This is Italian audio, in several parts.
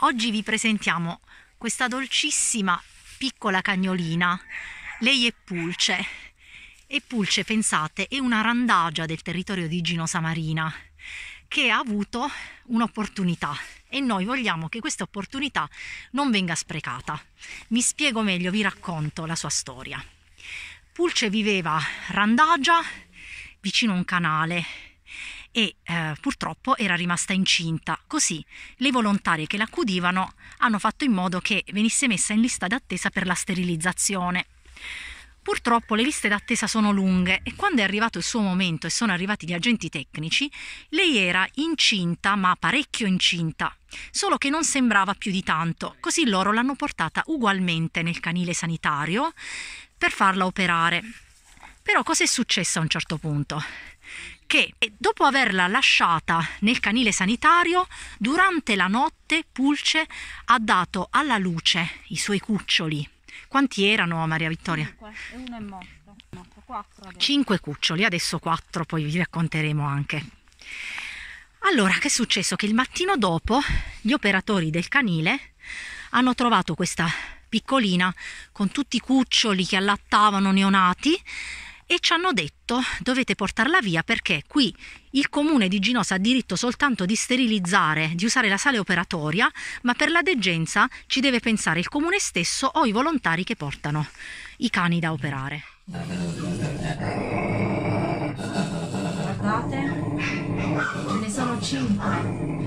Oggi vi presentiamo questa dolcissima piccola cagnolina. Lei è Pulce. E Pulce, pensate, è una randagia del territorio di Gino Samarina che ha avuto un'opportunità e noi vogliamo che questa opportunità non venga sprecata. Mi spiego meglio, vi racconto la sua storia. Pulce viveva randagia vicino a un canale e eh, purtroppo era rimasta incinta. Così le volontarie che l'accudivano hanno fatto in modo che venisse messa in lista d'attesa per la sterilizzazione. Purtroppo le liste d'attesa sono lunghe e quando è arrivato il suo momento e sono arrivati gli agenti tecnici, lei era incinta, ma parecchio incinta, solo che non sembrava più di tanto, così loro l'hanno portata ugualmente nel canile sanitario per farla operare. Però cosa è successo a un certo punto? Che dopo averla lasciata nel canile sanitario, durante la notte Pulce ha dato alla luce i suoi cuccioli quanti erano Maria Vittoria? Cinque, e uno è morto. morto. Quattro adesso. Cinque cuccioli, adesso quattro, poi vi racconteremo anche. Allora, che è successo? Che il mattino dopo gli operatori del canile hanno trovato questa piccolina con tutti i cuccioli che allattavano neonati e ci hanno detto dovete portarla via perché qui il comune di Ginosa ha diritto soltanto di sterilizzare, di usare la sala operatoria, ma per la degenza ci deve pensare il comune stesso o i volontari che portano i cani da operare. Guardate, ce ne sono cinque.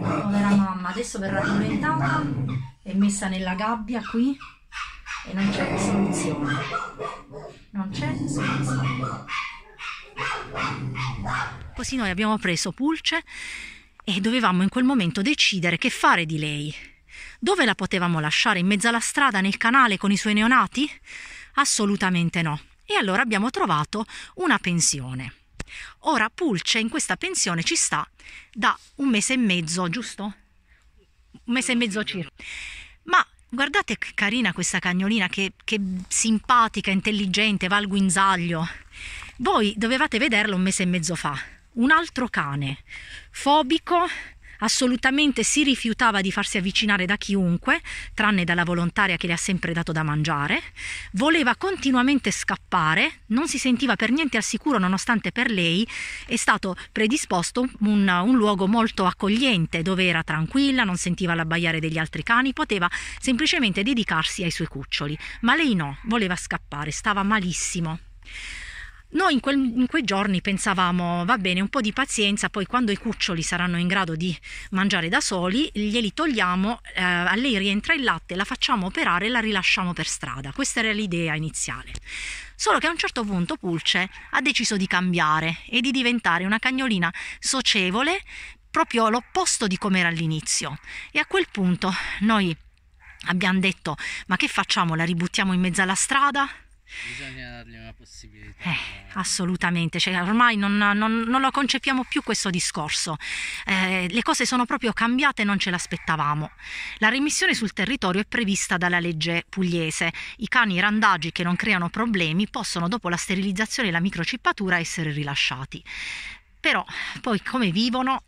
Povera mamma, adesso verrà diventata e messa nella gabbia qui e non c'è soluzione. Non c'è soluzione. Così noi abbiamo preso Pulce e dovevamo in quel momento decidere che fare di lei. Dove la potevamo lasciare? In mezzo alla strada, nel canale con i suoi neonati? Assolutamente no. E allora abbiamo trovato una pensione. Ora Pulce in questa pensione ci sta da un mese e mezzo, giusto? Un mese e mezzo circa. Ma Guardate che carina questa cagnolina, che, che, simpatica, intelligente, va al guinzaglio. Voi dovevate vederla un mese e mezzo fa. Un altro cane, fobico, assolutamente si rifiutava di farsi avvicinare da chiunque, tranne dalla volontaria che le ha sempre dato da mangiare, voleva continuamente scappare, non si sentiva per niente al sicuro nonostante per lei è stato predisposto un, un luogo molto accogliente dove era tranquilla, non sentiva l'abbaiare degli altri cani, poteva semplicemente dedicarsi ai suoi cuccioli, ma lei no, voleva scappare, stava malissimo. Noi in, quel, in, quei giorni pensavamo, va bene, un po' di pazienza, poi quando i cuccioli saranno in grado di mangiare da soli, glieli togliamo, eh, a lei rientra il latte, la facciamo operare e la rilasciamo per strada. Questa era l'idea iniziale. Solo che a un certo punto Pulce ha deciso di cambiare e di diventare una cagnolina socievole, proprio l'opposto di come era all'inizio. E a quel punto noi abbiamo detto, ma che facciamo? La ributtiamo in mezzo alla strada? Bisogna dargli una possibilità. Eh, assolutamente, cioè, ormai non, non, non, lo concepiamo più questo discorso. Eh, le cose sono proprio cambiate e non ce l'aspettavamo. La remissione sul territorio è prevista dalla legge pugliese. I cani randagi che non creano problemi possono, dopo la sterilizzazione e la microcippatura, essere rilasciati. Però poi come vivono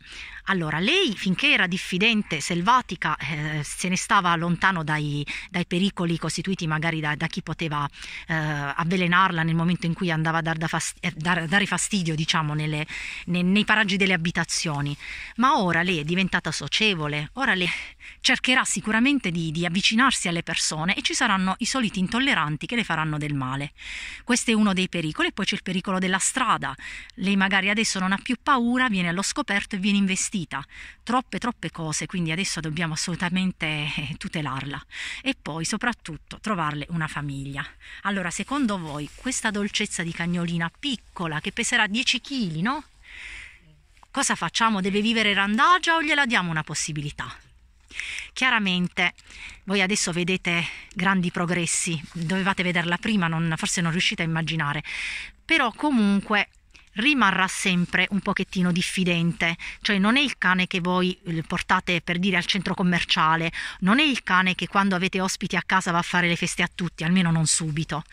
allora, lei finché era diffidente, selvatica, eh, se ne stava lontano dai, dai pericoli costituiti magari da, da chi poteva eh, avvelenarla nel momento in cui andava a dar da fast- eh, dar, dare fastidio, diciamo, nelle, nei, nei paraggi delle abitazioni. Ma ora lei è diventata socievole, ora lei cercherà sicuramente di, di avvicinarsi alle persone e ci saranno i soliti intolleranti che le faranno del male. Questo è uno dei pericoli, e poi c'è il pericolo della strada. Lei magari adesso non ha più paura, viene allo scoperto e viene investita troppe troppe cose, quindi adesso dobbiamo assolutamente eh, tutelarla e poi soprattutto trovarle una famiglia. Allora, secondo voi questa dolcezza di cagnolina piccola che peserà 10 kg, no? Cosa facciamo? Deve vivere randagia o gliela diamo una possibilità? Chiaramente voi adesso vedete grandi progressi, dovevate vederla prima, non, forse non riuscite a immaginare, però comunque rimarrà sempre un pochettino diffidente, cioè non è il cane che voi eh, portate per dire al centro commerciale, non è il cane che quando avete ospiti a casa va a fare le feste a tutti, almeno non subito.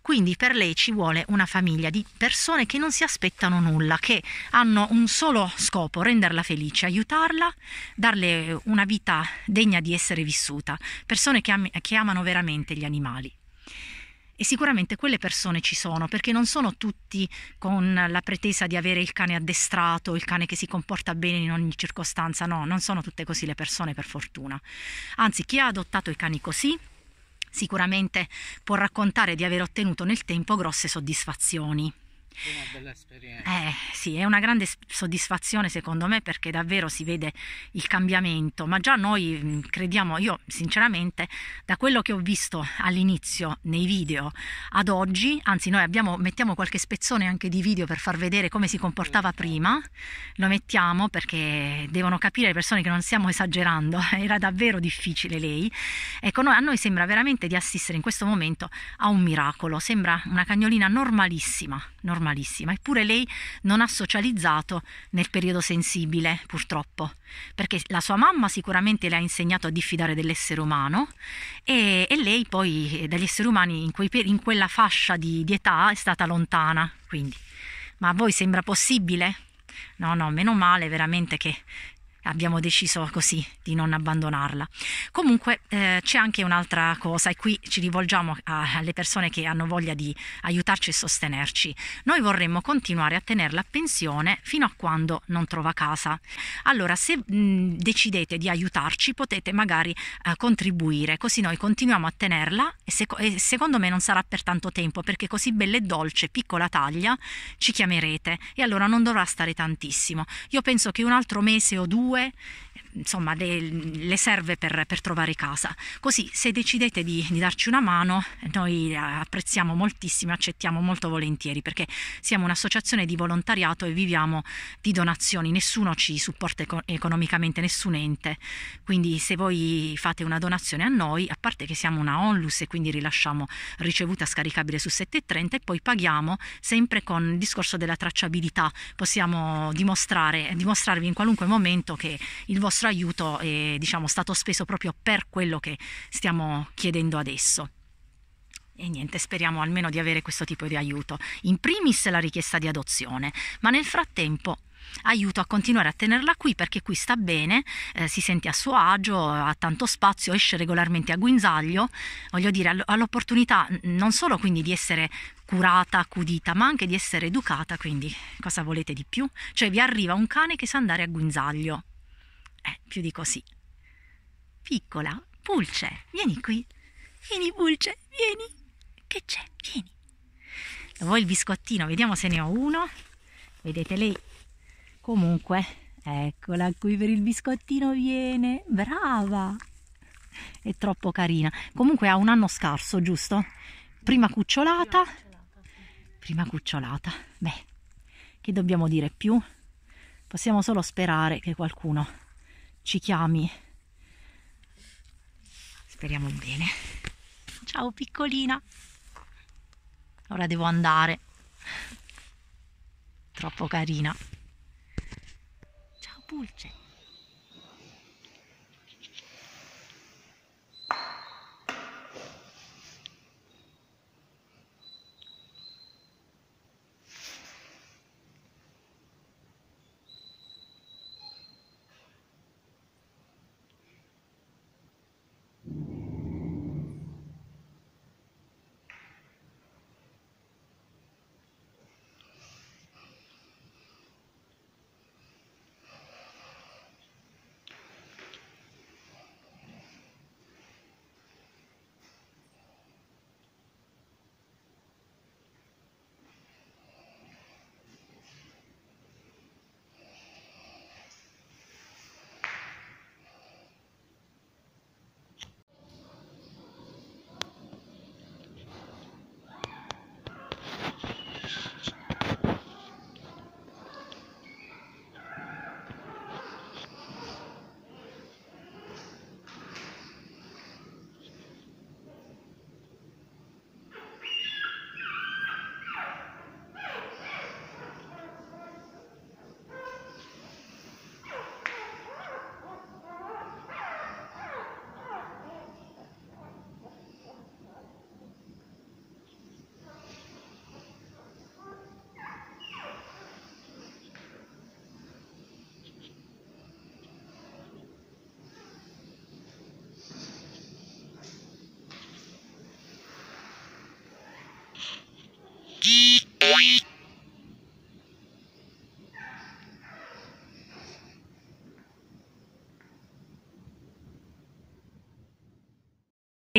Quindi per lei ci vuole una famiglia di persone che non si aspettano nulla, che hanno un solo scopo, renderla felice, aiutarla, darle una vita degna di essere vissuta, persone che, am- che amano veramente gli animali. E sicuramente quelle persone ci sono, perché non sono tutti con la pretesa di avere il cane addestrato, il cane che si comporta bene in ogni circostanza, no, non sono tutte così le persone per fortuna. Anzi, chi ha adottato i cani così sicuramente può raccontare di aver ottenuto nel tempo grosse soddisfazioni. Una bella esperienza. Eh sì, è una grande soddisfazione secondo me perché davvero si vede il cambiamento, ma già noi crediamo, io sinceramente da quello che ho visto all'inizio nei video ad oggi, anzi noi abbiamo, mettiamo qualche spezzone anche di video per far vedere come si comportava prima, lo mettiamo perché devono capire le persone che non stiamo esagerando, era davvero difficile lei, ecco noi, a noi sembra veramente di assistere in questo momento a un miracolo, sembra una cagnolina normalissima, normalissima normalissima, eppure lei non ha socializzato nel periodo sensibile, purtroppo, perché la sua mamma sicuramente le ha insegnato a diffidare dell'essere umano e, e lei poi eh, dagli esseri umani in, quei, in quella fascia di, di età è stata lontana. Quindi. Ma a voi sembra possibile? No, no, meno male veramente che abbiamo deciso così di non abbandonarla. Comunque eh, c'è anche un'altra cosa e qui ci rivolgiamo a, alle persone che hanno voglia di aiutarci e sostenerci. Noi vorremmo continuare a tenerla a pensione fino a quando non trova casa. Allora se mh, decidete di aiutarci potete magari eh, contribuire, così noi continuiamo a tenerla e, sec- e secondo me non sarà per tanto tempo perché così bella e dolce, piccola taglia, ci chiamerete e allora non dovrà stare tantissimo. Io penso che un altro mese o due due insomma le, le serve per, per, trovare casa. Così se decidete di, di, darci una mano, noi apprezziamo moltissimo, accettiamo molto volentieri perché siamo un'associazione di volontariato e viviamo di donazioni, nessuno ci supporta eco- economicamente, nessun ente. Quindi se voi fate una donazione a noi, a parte che siamo una onlus e quindi rilasciamo ricevuta scaricabile su 730 e poi paghiamo sempre con il discorso della tracciabilità, possiamo dimostrare, dimostrarvi in qualunque momento che il vostro nostro aiuto è diciamo, stato speso proprio per quello che stiamo chiedendo adesso. E niente, speriamo almeno di avere questo tipo di aiuto. In primis la richiesta di adozione, ma nel frattempo aiuto a continuare a tenerla qui perché qui sta bene, eh, si sente a suo agio, ha tanto spazio, esce regolarmente a guinzaglio, voglio dire, ha l'opportunità non solo quindi di essere curata, accudita, ma anche di essere educata, quindi cosa volete di più? Cioè vi arriva un cane che sa andare a guinzaglio. Eh, più di così. Piccola, Pulce, vieni qui. Vieni, Pulce, vieni. Che c'è? Vieni. Vuoi il biscottino? Vediamo se ne ho uno. Vedete lei? Comunque, eccola qui per il biscottino viene. Brava. È troppo carina. Comunque ha un anno scarso, giusto? Prima cucciolata. Prima cucciolata. Beh, che dobbiamo dire più? Possiamo solo sperare che qualcuno ci chiami. Speriamo bene. Ciao piccolina. Ora devo andare. Troppo carina. Ciao Pulce.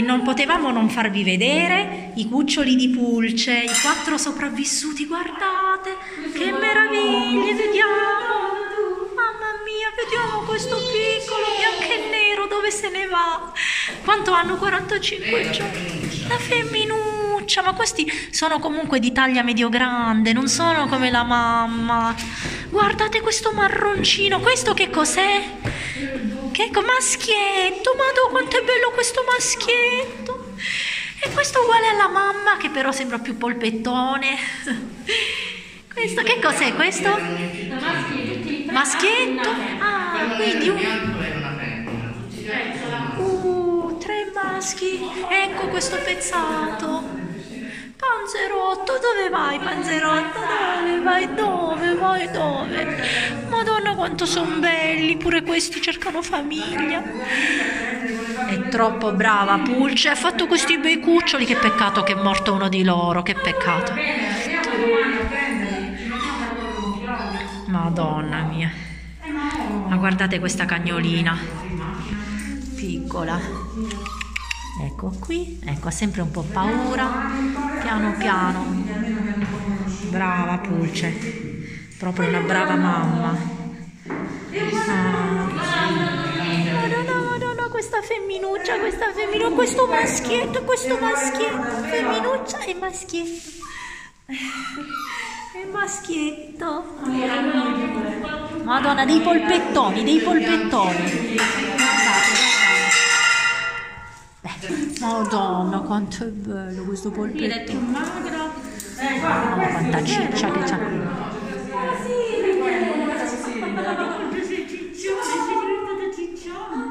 E non potevamo non farvi vedere i cuccioli di pulce, i quattro sopravvissuti, guardate, che meraviglie, vediamo. Mamma mia, vediamo questo piccolo bianco e nero, dove se ne va? Quanto hanno? 45 giorni. La femminuccia, ma questi sono comunque di taglia medio-grande, non sono come la mamma. Guardate questo marroncino, questo che cos'è? Ecco, maschietto, madò quanto è bello questo maschietto. E questo uguale alla mamma che però sembra più polpettone. Questo che cos'è questo? Maschietto. Ah, quindi un... Uh, tre maschi. Ecco questo pezzato. Panzerotto, dove vai Panzerotto? Dove vai? Dove vai? Dove? Madonna quanto sono belli, pure questi cercano famiglia. È troppo brava Pulce, ha fatto questi bei cuccioli, che peccato che è morto uno di loro, che peccato. Madonna mia. Ma guardate questa cagnolina, piccola. Ecco qui, ecco, ha sempre un po' paura, piano piano. Brava Pulce, proprio una brava mamma. Madonna, madonna, questa femminuccia, questa femminuccia, questo maschietto, questo maschietto, femminuccia e maschietto. E maschietto. Madonna, dei polpettoni, dei polpettoni. Madonna, quanto è bello questo polpettone. Madonna, quanta ciccia che c'ha. 지쳐. 지쳐.